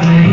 tarde.